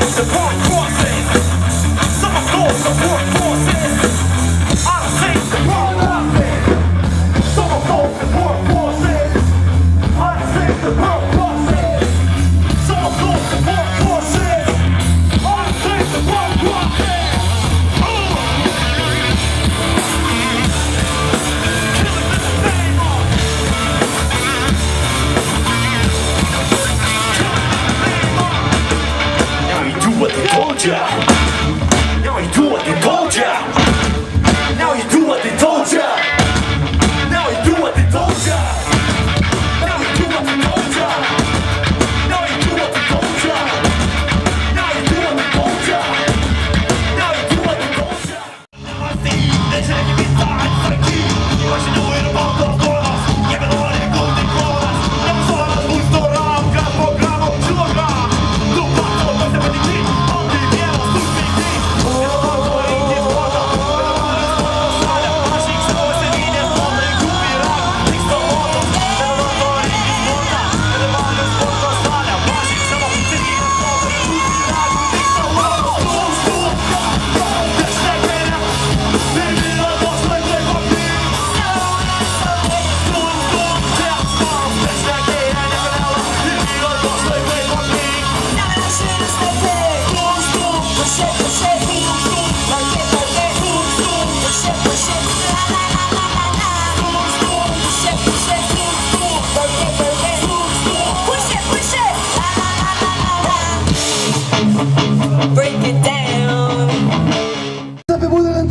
It's the park cross. They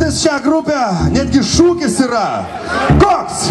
apibūdinantis šią grupę, netgi šūkis yra. Koks?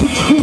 Thank you.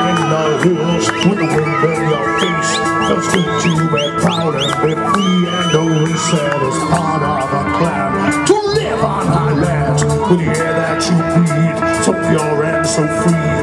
In the hills. With will wind in your face They'll treat to be proud and be free And only said as part of a clan. To live on high lands With the air that you breathe So pure and so free.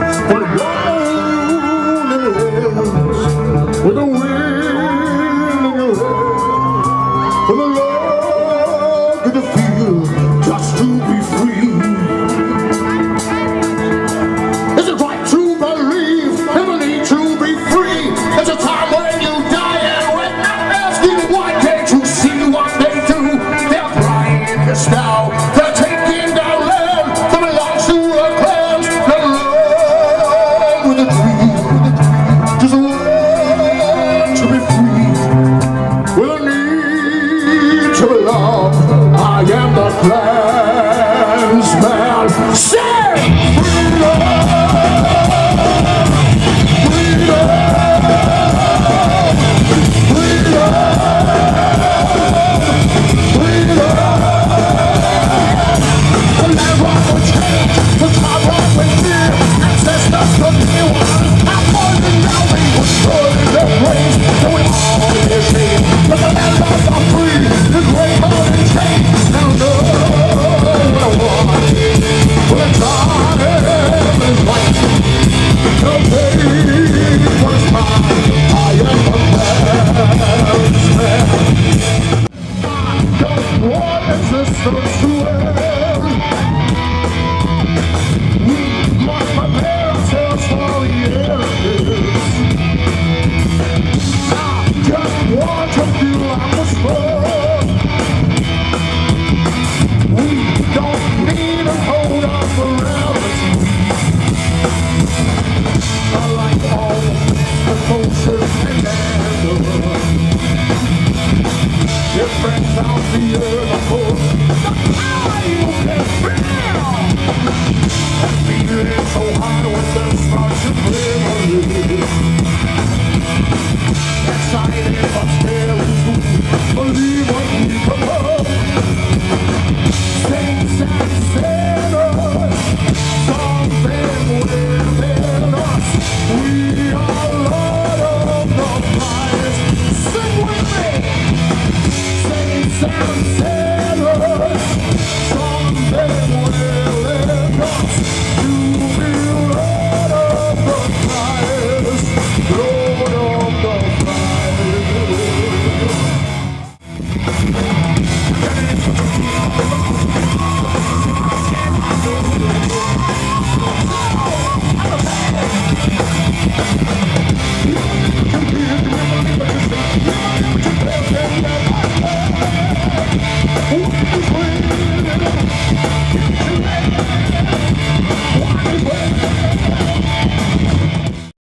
want to feel I'm a atmosphere.